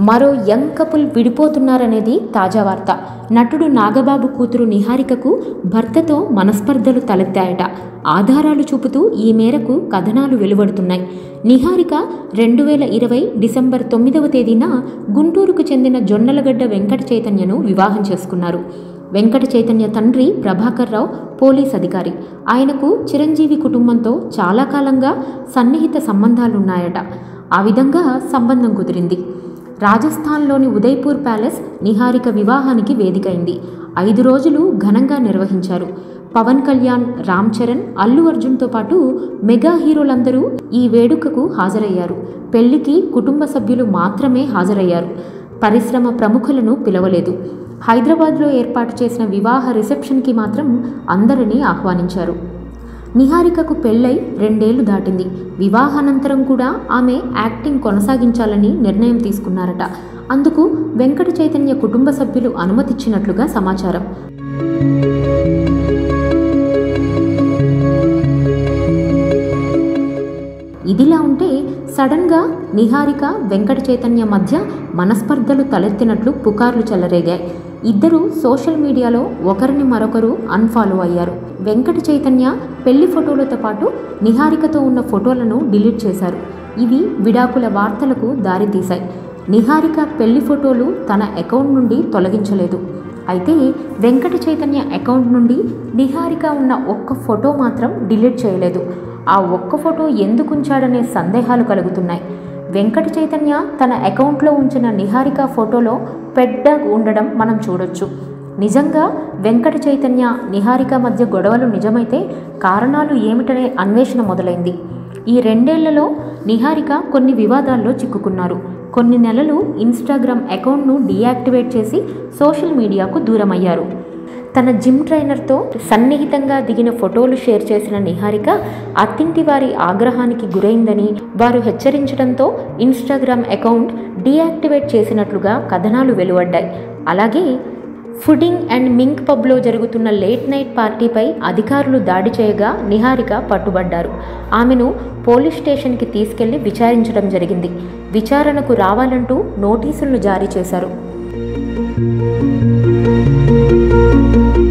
మరో young couple విడిపోతున్నారనేది తాజా వార్త. నటుడు నాగబాబు కూతురు నిహారికకు భర్తతో మనస్పర్ధలు తలెత్తాయట. ఆధారాలు చూపుతూ ఈ మేరకు కథనాలు వెలువడుతున్నాయి. నిహారిక రెండు వేల ఇరవై డిసెంబర్ తొమ్మిదవ తేదీన గుంటూరుకు చెందిన జొన్నలగడ్డ వెంకట చైతన్యను వివాహం చేసుకున్నారు. వెంకట చైతన్య తండ్రి ప్రభాకర్ రావు పోలీస్ అధికారి. ఆయనకు చిరంజీవి కుటుంబంతో చాలా కాలంగా సన్నిహిత సంబంధాలున్నాయట. ఆ విధంగా సంబంధం కుదిరింది. రాజస్థాన్లోని ఉదయ్పూర్ ప్యాలెస్ నిహారిక వివాహానికి వేదికైంది. ఐదు రోజులు ఘనంగా నిర్వహించారు. పవన్ కళ్యాణ్ రామ్ చరణ్ అల్లు అర్జున్తో పాటు మెగా హీరోలందరూ ఈ వేడుకకు హాజరయ్యారు. పెళ్ళికి కుటుంబ సభ్యులు మాత్రమే హాజరయ్యారు. పరిశ్రమ ప్రముఖులను పిలవలేదు. హైదరాబాద్లో ఏర్పాటు చేసిన వివాహ రిసెప్షన్కి మాత్రం అందరినీ ఆహ్వానించారు. నిహారికకు పెళ్ళై రెండేళ్ళు దాటింది. వివాహానంతరం కూడా ఆమె యాక్టింగ్ కొనసాగించాలని నిర్ణయం తీసుకున్నారట. అందుకు వెంకట చైతన్య కుటుంబ సభ్యులు అనుమతిచ్చినట్లుగా సమాచారం. ఇదిలా ఉంటే సడన్గా నిహారిక వెంకట చైతన్య మధ్య మనస్పర్ధలు తలెత్తినట్లు పుకార్లు చెలరేగాయి. ఇద్దరు సోషల్ మీడియాలో ఒకరిని మరొకరు అన్ఫాలో అయ్యారు. వెంకట చైతన్య పెళ్ళి ఫోటోలతో పాటు నిహారికతో ఉన్న ఫోటోలను డిలీట్ చేశారు. ఇవి విడాకుల వార్తలకు దారితీశాయి. నిహారిక పెళ్ళి ఫోటోలు తన అకౌంట్ నుండి తొలగించలేదు. అయితే వెంకట చైతన్య అకౌంట్ నుండి నిహారిక ఉన్న ఒక్క ఫోటో మాత్రం డిలీట్ చేయలేదు. ఆ ఒక్క ఫోటో ఎందుకు ఉంచాడనే సందేహాలు కలుగుతున్నాయి. వెంకట చైతన్య తన అకౌంట్లో ఉంచిన నిహారిక ఫోటోలో పెద్ద ఉండడం మనం చూడొచ్చు. నిజంగా వెంకట చైతన్య నిహారిక మధ్య గొడవలు నిజమైతే కారణాలు ఏమిటనే అన్వేషణ మొదలైంది. ఈ రెండేళ్ళలో నిహారిక కొన్ని వివాదాల్లో చిక్కుకున్నారు. కొన్ని నెలలు ఇన్స్టాగ్రామ్ అకౌంట్ను డీయాక్టివేట్ చేసి సోషల్ మీడియాకు దూరమయ్యారు. తన జిమ్ ట్రైనర్తో సన్నిహితంగా దిగిన ఫోటోలు షేర్ చేసిన నిహారిక అత్తింటి వారి ఆగ్రహానికి గురైందని వారు హెచ్చరించడంతో ఇన్స్టాగ్రామ్ అకౌంట్ డీయాక్టివేట్ చేసినట్లుగా కథనాలు వెలువడ్డాయి. అలాగే ఫుడింగ్ అండ్ మింక్ పబ్లో జరుగుతున్న లేట్ నైట్ పార్టీపై అధికారులు దాడి చేయగా నిహారిక పట్టుబడ్డారు. ఆమెను పోలీస్ స్టేషన్కి తీసుకెళ్ళి విచారించడం జరిగింది. విచారణకు రావాలంటూ నోటీసులను జారీ చేశారు. Thank you.